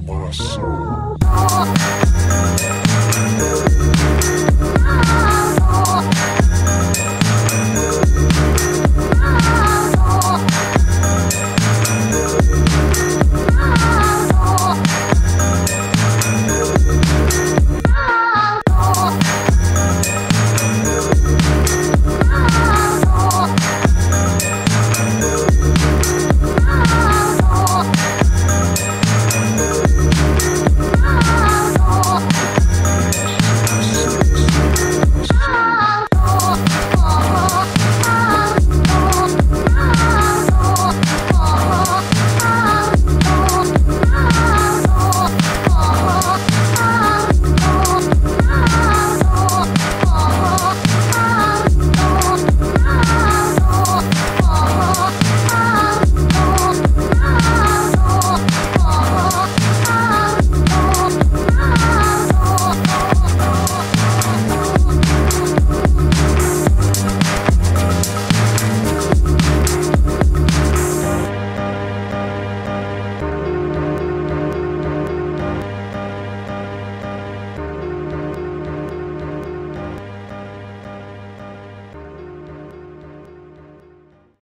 my soul.